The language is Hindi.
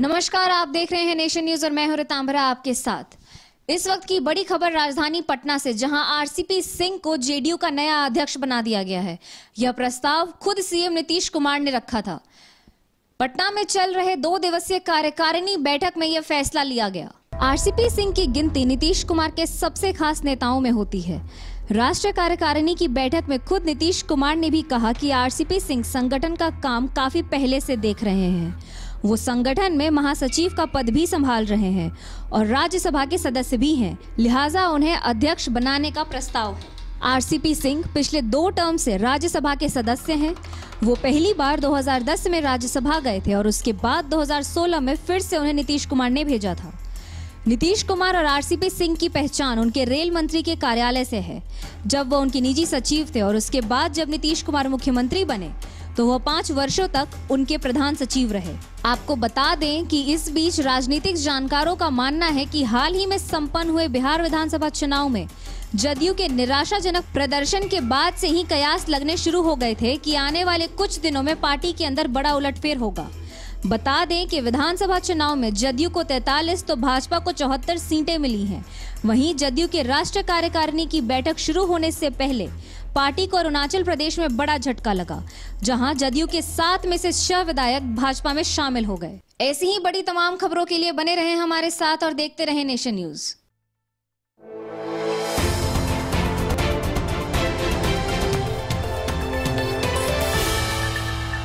नमस्कार, आप देख रहे हैं नेशन न्यूज़ और मैं हूँ रितांबरा आपके साथ। इस वक्त की बड़ी खबर राजधानी पटना से, जहाँ आरसीपी सिंह को जेडीयू का नया अध्यक्ष बना दिया गया है। यह प्रस्ताव खुद सीएम नीतीश कुमार ने रखा था। पटना में चल रहे दो दिवसीय कार्यकारिणी बैठक में यह फैसला लिया गया। आरसीपी सिंह की गिनती नीतीश कुमार के सबसे खास नेताओं में होती है। राष्ट्रीय कार्यकारिणी की बैठक में खुद नीतीश कुमार ने भी कहा कि आरसीपी सिंह संगठन का काम काफ़ी पहले से देख रहे हैं। वो संगठन में महासचिव का पद भी संभाल रहे हैं और राज्यसभा के सदस्य भी हैं। लिहाजा उन्हें अध्यक्ष बनाने का प्रस्ताव। आरसीपी सिंह पिछले दो टर्म से राज्यसभा के सदस्य हैं। वो पहली बार 2010 में राज्यसभा गए थे और उसके बाद 2016 में फिर से उन्हें नीतीश कुमार ने भेजा था। नीतीश कुमार और आरसीपी सिंह की पहचान उनके रेल मंत्री के कार्यालय से है। जब वो उनके निजी सचिव थे और उसके बाद जब नीतीश कुमार मुख्यमंत्री बने तो वह पाँच वर्षों तक उनके प्रधान सचिव रहे। आपको बता दें कि इस बीच राजनीतिक जानकारों का मानना है कि हाल ही में संपन्न हुए बिहार विधानसभा चुनाव में जदयू के निराशाजनक प्रदर्शन के बाद से ही कयास लगने शुरू हो गए थे कि आने वाले कुछ दिनों में पार्टी के अंदर बड़ा उलटफेर होगा। बता दें कि विधानसभा चुनाव में जदयू को 43 तो भाजपा को चौहत्तर सीटें मिली हैं। वहीं जदयू के राष्ट्रीय कार्यकारिणी की बैठक शुरू होने से पहले पार्टी को अरुणाचल प्रदेश में बड़ा झटका लगा, जहाँ जदयू के सात में से छह विधायक भाजपा में शामिल हो गए। ऐसी ही बड़ी तमाम खबरों के लिए बने रहे हमारे साथ और देखते रहे नेशन न्यूज़।